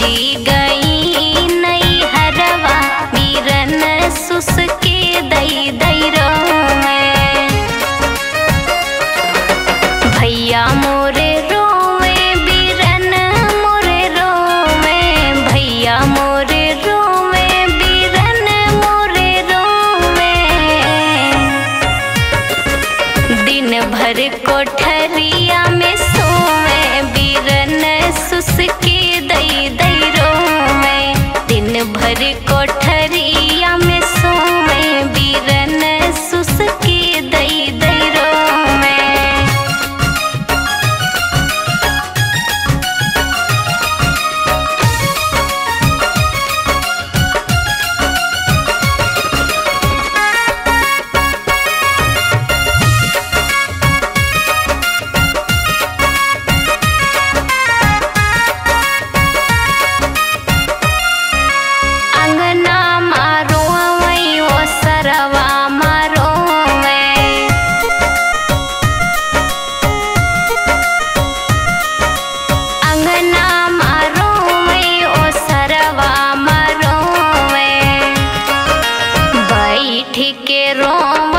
गई नई हरवा, बीरन दई दई रोवे भैया मोरे रोवे, बीरन मोरे रोवे, भैया मोरे रोवे, बीरन मोरे रोवे। दिन भर कोठरिया के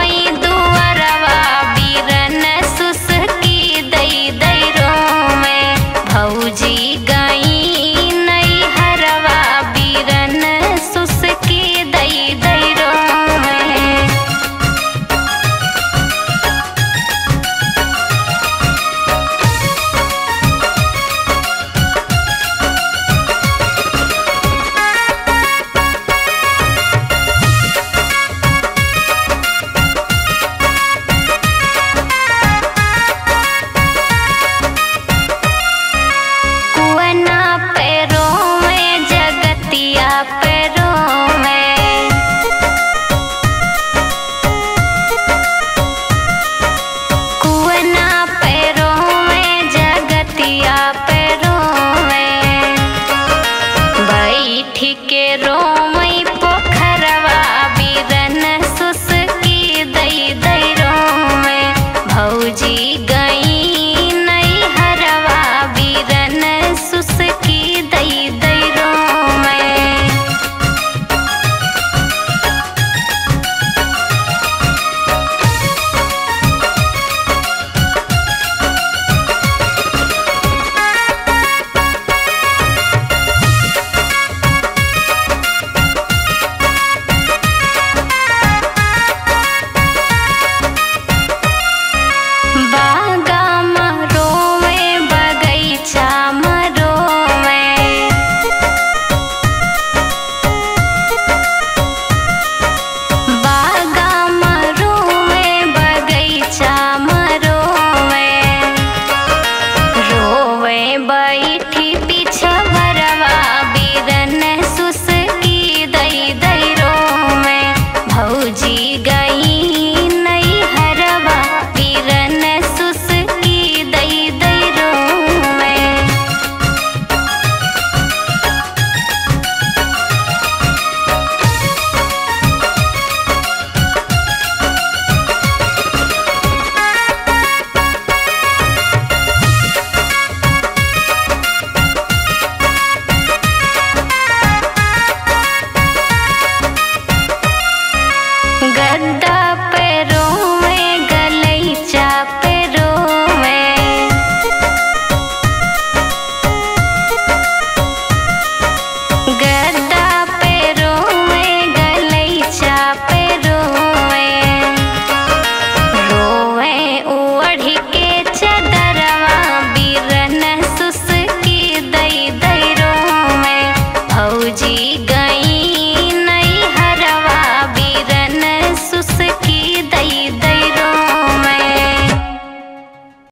पैरों में जगतिया में कुआना पैरों में जगतिया पैरों में बैठ के रोम